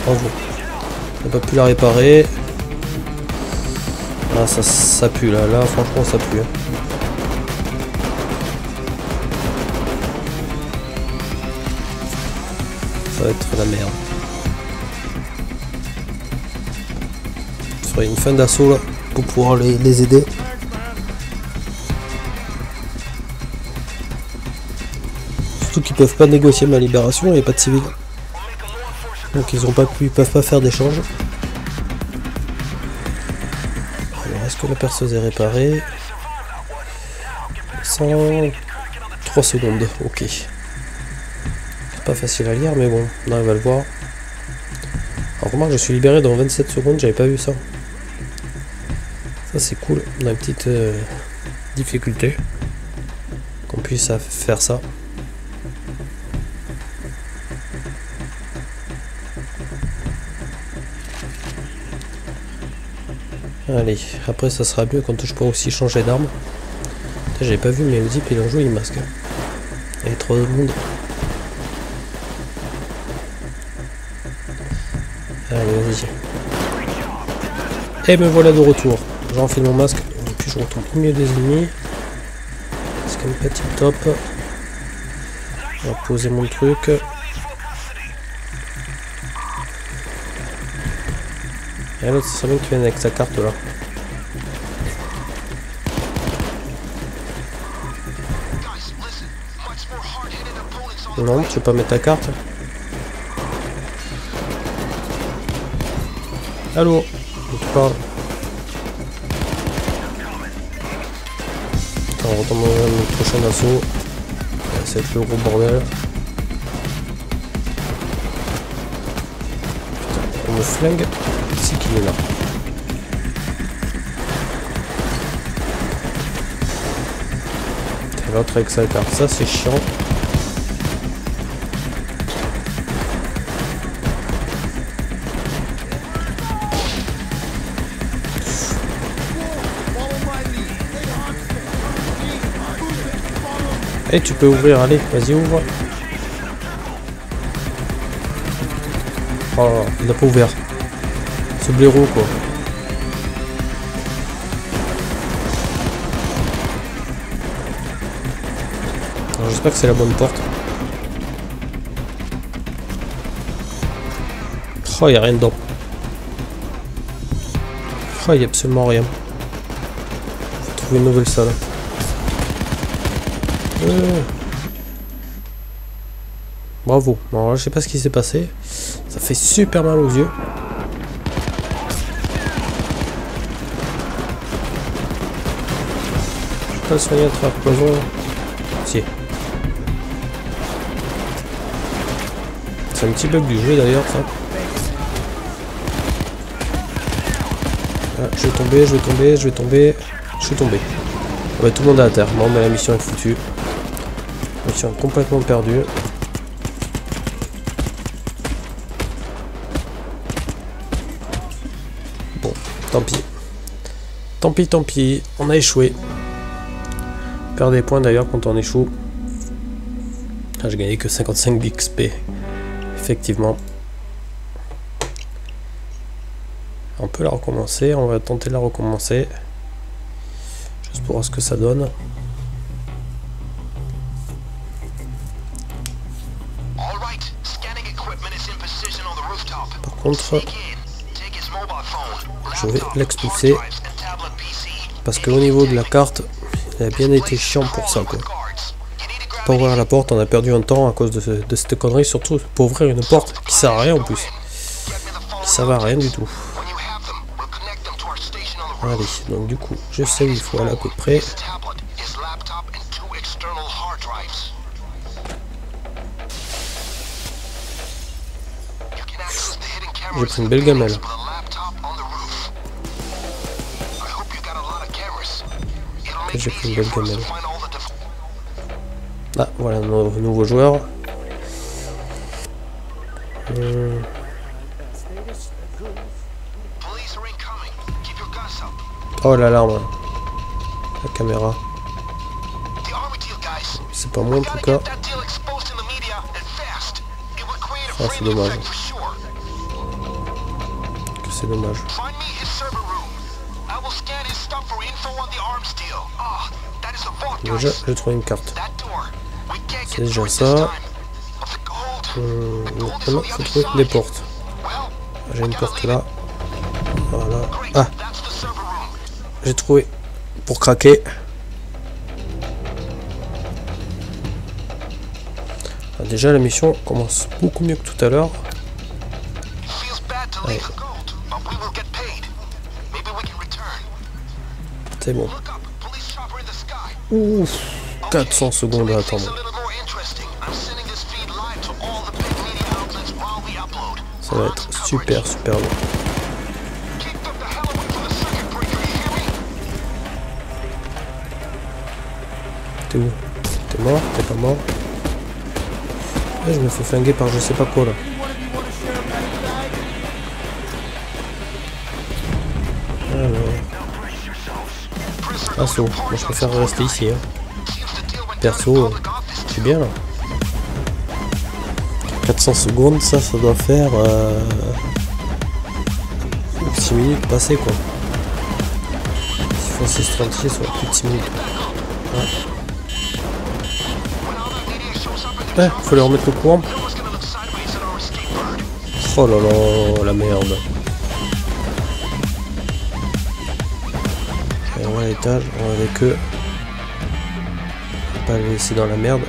On n'a pas pu la réparer. Ah, ça, ça pue là. Là, franchement, ça pue. hein. Être la merde. Faudrait une fin d'assaut là pour pouvoir les, aider. Surtout qu'ils peuvent pas négocier ma libération, il n'y a pas de civils. Donc ils ont pas pu, ils peuvent pas faire d'échange. Alors est-ce que la perceuse est réparée? 103 secondes, ok. Facile à lire mais bon, on arrive à le voir. Alors remarque je suis libéré dans 27 secondes, j'avais pas vu ça. Ça c'est cool, on a une petite euh, difficulté. Qu'on puisse faire ça. Allez, après ça sera mieux quand je pourrai aussi changer d'arme. J'avais pas vu mais le zip il en joue masque. Il y a trop de monde. Allez, vas-y. Et me voilà de retour. J'enfile mon masque et puis je retourne au milieu des ennemis. C'est pas tip top. On va poser mon truc. Et l'autre, bien que tu viennes avec sa carte là. Non, tu veux pas mettre ta carte Allô? On retombe dans le prochain assaut. Être le gros bordel. Putain, on me flingue. C'est qu'il est là. L'autre avec sa carte, ça c'est chiant. Eh, tu peux ouvrir, allez, vas-y, ouvre. Oh, il n'a pas ouvert. Ce blaireau, quoi. J'espère que c'est la bonne porte. Oh, il a rien dedans. Oh, il a absolument rien. Faut trouver une nouvelle salle. Bravo. Bon, je sais pas ce qui s'est passé. Ça fait super mal aux yeux. Je peux pas le soigner à travers poison. Si. C'est un petit bug du jeu d'ailleurs ça. Ah, je vais tomber, je vais tomber, je vais tomber. Je suis tombé. Ah bah, tout le monde à terre. Bon, mais la mission est foutue. Complètement perdue. Bon, tant pis. Tant pis, tant pis, on a échoué. Perd des points d'ailleurs quand on échoue. Ah, j'ai gagné que 55 XP. Effectivement. On peut la recommencer, on va tenter de la recommencer. Juste pour voir ce que ça donne. Par contre, Je vais l'expulser. parce qu'au niveau de la carte, il a bien été chiant pour ça quoi. Pour ouvrir la porte, on a perdu un temps à cause de, cette connerie, surtout pour ouvrir une porte qui sert à rien en plus. Qui servait à rien du tout. Allez, donc du coup, je sais où il faut aller à peu près. J'ai pris une belle gamelle. J'ai pris une belle gamelle. Ah, voilà nos nouveaux joueurs. Hum, Oh l'alarme. La caméra. C'est pas moi en tout cas. Ah, c'est dommage. C'est dommage. Ah. Déjà, j'ai trouvé une carte. C'est déjà ça. Hum, The gold is maintenant, on the faut trouver des portes. Well, J'ai une porte là. Voilà. Ah, j'ai trouvé. Pour craquer. Ah, déjà, la mission commence beaucoup mieux que tout à l'heure. Big media outlets while we upload. Ça va être super, super long. T'es où? T'es mort? T'es pas mort? Je me fais flinguer par je sais pas quoi là. Assaut. Moi je préfère rester ici. Hein. Perso, euh, je suis bien là. 400 secondes, ça, ça doit faire euh, 6 minutes passées quoi. S'il faut 636, ça va plus de 6 minutes. Eh, faut leur remettre le courant. Oh là là, la merde. Et on va avec eux. Pas les laisser dans la merde.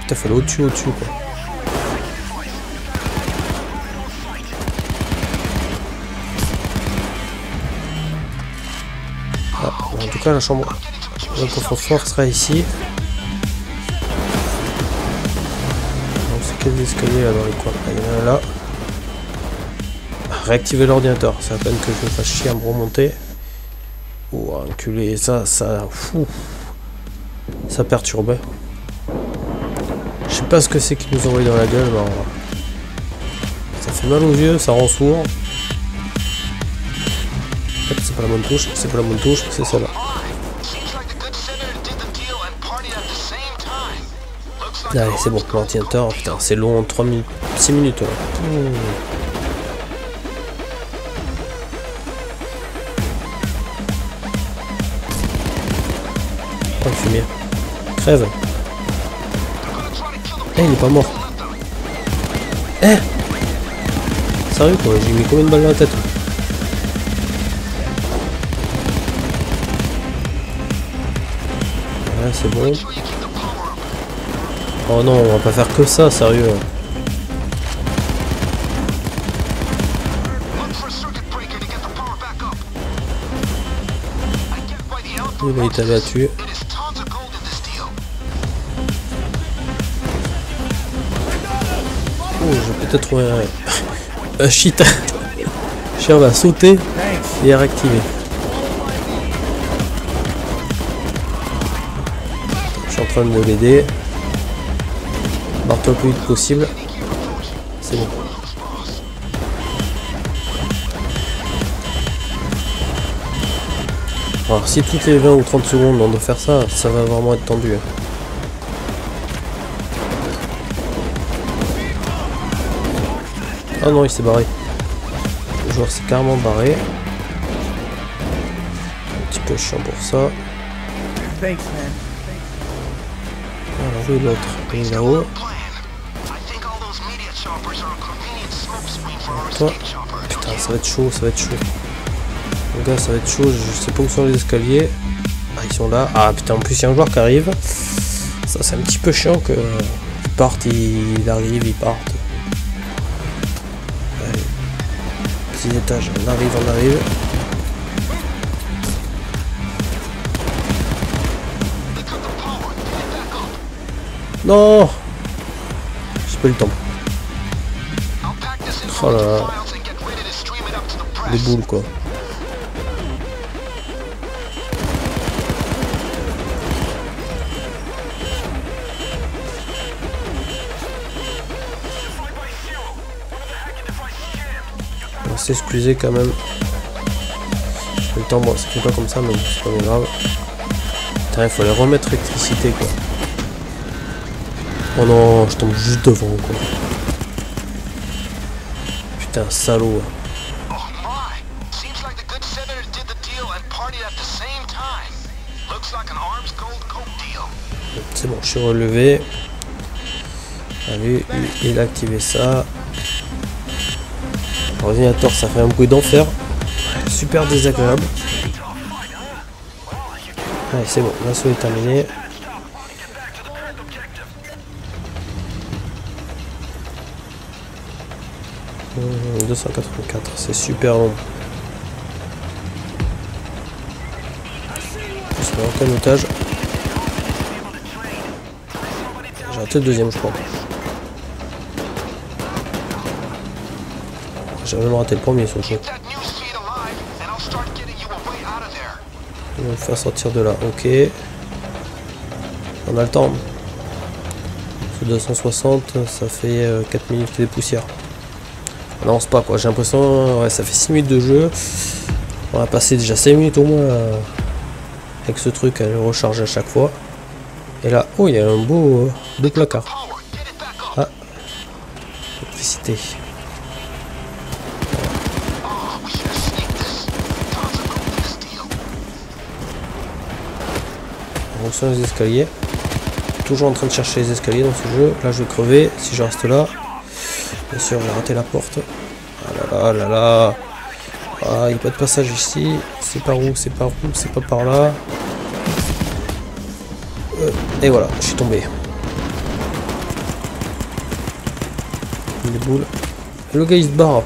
Putain, aller au-dessus, au-dessus quoi. Ah, en tout cas, la chambre. Le coffre-fort sera ici. Donc, c'est quels escaliers là dans les Il y en a là. Réactiver l'ordinateur. C'est à peine que je me fasse chier à me remonter. Enculé. Ça, ça. Fou. Ça perturbait. Je sais pas ce que c'est qui nous envoie dans la gueule. mais Ça fait mal aux yeux, ça rend sourd. C'est pas la bonne touche, c'est pas la bonne touche, c'est celle-là. Allez, c'est bon, l'ordinateur, putain, c'est long, 3 minutes, 6 minutes là. Crève. Eh, il est pas mort. Eh Sérieux quoi, j'ai mis combien de balles dans la tête Ouais, c'est bon. Oh non, on va pas faire que ça, sérieux. for a circuit Oh, j'ai peut-être trouvé un... un. Chien va sauter et réactiver. Je suis en train de l'aider. Barre-toi le plus vite possible. C'est bon. Alors si toutes les 20 ou 30 secondes on doit faire ça, ça va vraiment être tendu. Ah non, il s'est barré. Le joueur s'est carrément barré. Un petit peu chiant pour ça. Où est l'autre our Toi. Putain, ça va être chaud, ça va être chaud. Les gars, ça va être chaud, je sais pas où sont les escaliers. Ah, ils sont là. Ah putain, en plus il y a un joueur qui arrive. Ça, c'est un petit peu chiant que. Ils partent, ils arrivent, ils partent. Petit étage, on arrive, on arrive. Non J'ai pas le temps. Oh là là. Des boules quoi. S'excuser quand même. Pas le temps, bon, ça fait pas comme ça, mais c'est pas grave. Putain, il faut aller remettre l'électricité quoi. Oh non, je tombe juste devant quoi. Putain, salaud. hein. C'est bon, je suis relevé. Allez, il- il a activé ça. L'ordinateur, ça fait un bruit d'enfer. Super désagréable. Allez, c'est bon, l'assaut est terminé. Hum, 284, c'est super long. C'est aucun otage. J'ai raté le deuxième, je crois. A way out of there. Ils vont me faire sortir de là. Ok. On a le temps. Ce 260, ça fait euh, 4 minutes des poussières. On avance pas quoi. J'ai l'impression. Ouais, ça fait 6 minutes de jeu. On va passer déjà 5 minutes au moins euh, avec ce truc à le recharger à chaque fois. Et là, oh, il y a un beau, euh, beau placard. Ah. Électricité. Sur les escaliers. Toujours en train de chercher les escaliers dans ce jeu. Là, je vais crever si je reste là. Bien sûr, j'ai raté la porte. Ah là là là là. Ah, il n'y a pas de passage ici. C'est par où C'est par où C'est pas par là. Euh, et voilà, je suis tombé. Les boules. Le gars, il se barre.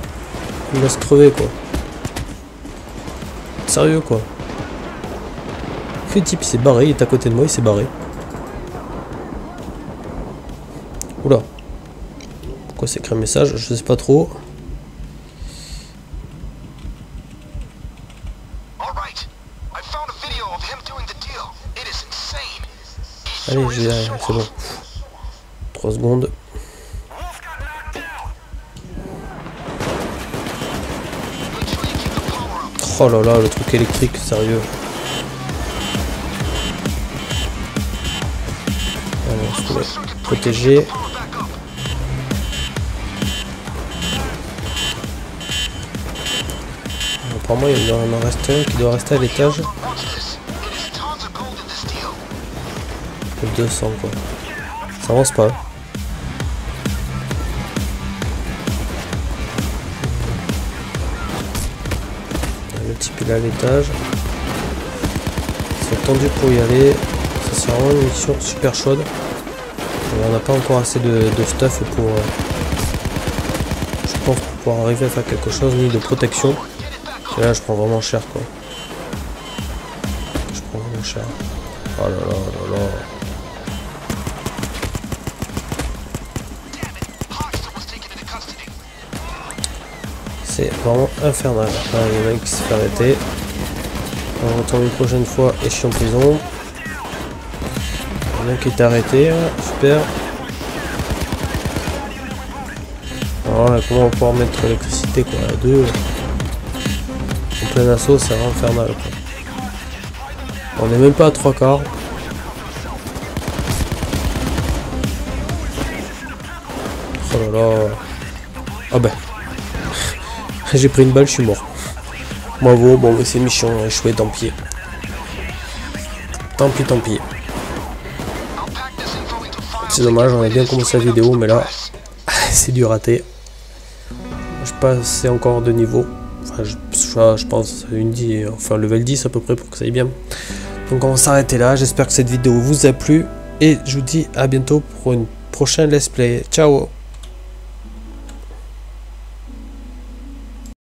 Il va se crever, quoi. Sérieux, quoi. Le type il s'est barré, il est à côté de moi, il s'est barré. Oula. Pourquoi c'est écrit un message? Je sais pas trop. Allez, derrière, c'est bon. show-off. 3 secondes. Oh là là, le truc électrique, sérieux. Back up. Apparemment, il doit en rester un qui doit rester à l'étage. Watch this. It is tons of gold in this deal. Le 200 quoi. Ça avance pas. Le type il est à l'étage. C'est tendu pour y aller. Ça c'est vraiment une mission super chaude. On n'a pas encore assez de, stuff pour. euh, je pense pour pouvoir arriver à faire quelque chose ni de protection. Et là je prends vraiment cher quoi. Je prends vraiment cher. Oh là là là là. Custody. C'est vraiment infernal. Là, il y en a qui se fait arrêter. On retourne une prochaine fois et je suis en prison. Un qui est arrêté. hein. Super. Alors là, comment on va pouvoir mettre l'électricité quoi à deux En plein assaut, c'est infernal. Quoi. On n'est même pas à trois quarts. Oh là là. Ah ben. J'ai pris une balle, je suis mort. Bravo, bon, c'est mission a échoué, tant pis. Tant pis, tant pis. C'est dommage, on a bien commencé la vidéo, mais là, c'est du raté. Je passe encore de niveau. Enfin, je, pense une 10, enfin level 10 à peu près pour que ça aille bien. Donc on va s'arrêter là. J'espère que cette vidéo vous a plu. Et je vous dis à bientôt pour une prochaine let's play. Ciao